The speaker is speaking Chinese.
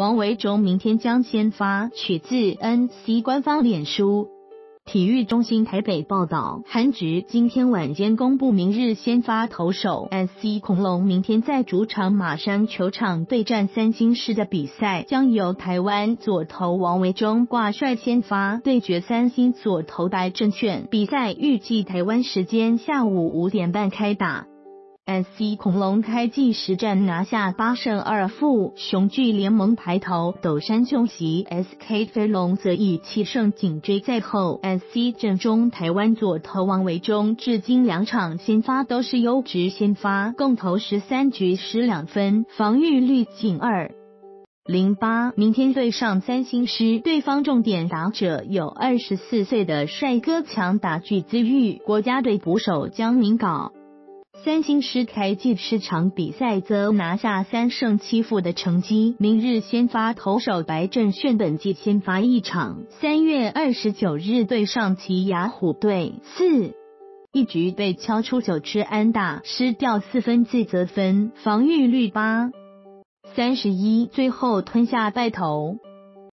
王维忠明天将先发，取自 NC 官方脸书。体育中心台北报道，韩职今天晚间公布明日先发投手 SC 恐龙，明天在主场马山球场对战三星狮的比赛，将由台湾左投王维忠挂帅先发对决三星左投白正炫。比赛预计台湾时间下午五点半开打。SC 恐龙开季实战拿下八胜二负，雄踞联盟排头。斗山兄袭 SK 飞龙则以七胜紧追在后。SC 阵中台湾左投王维忠至今两场先发都是优质先发，共投十三局失两分，防御率仅二零八。明天对上三星狮，对方重点打者有二十四岁的帅哥强打巨资玉，国家队捕手江明镐。三星师开季十场比赛则拿下三胜七负的成绩。明日先发投手白振炫本季先发一场，三月二十九日对上奇雅虎队，四。一局被敲出九支安打，失掉四分自责分，防御率八。三十一，最后吞下败投。